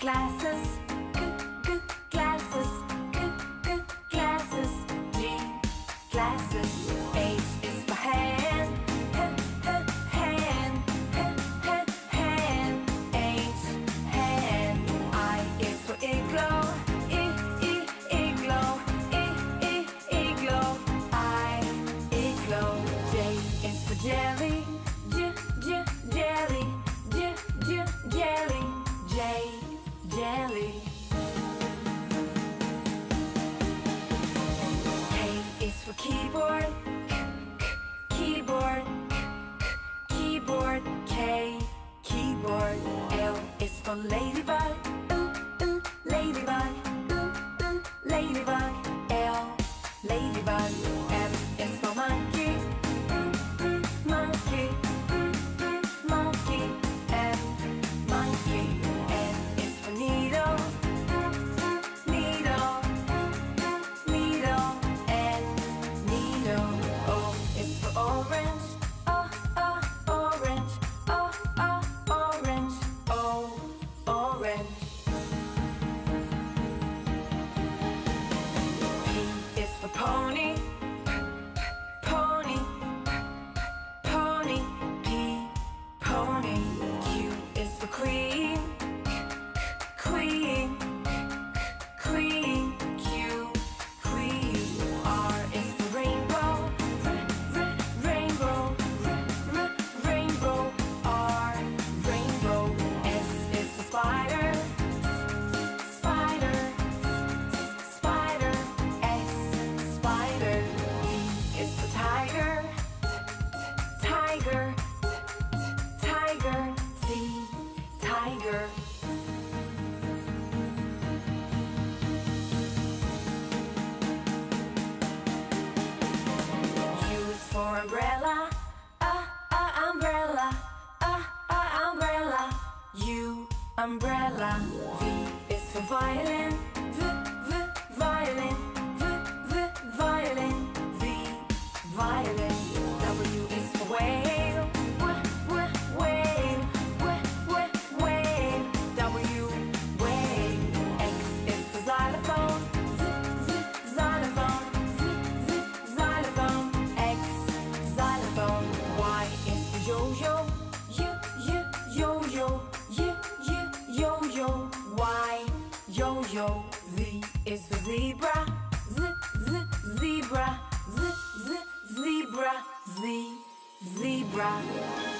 glasses, g g glasses, g g glasses, G glasses. jelly. K is for keyboard, k, k, keyboard, k, keyboard, K, keyboard. L is for ladybug, ooh, ooh, ladybug, ooh, ooh, ladybug, L, ladybug. longer. Use for umbrella, uh, uh, umbrella, uh, uh, umbrella, U, umbrella. V is for violin, V, V, violin. zebra, z z zebra, z z zebra, z zebra.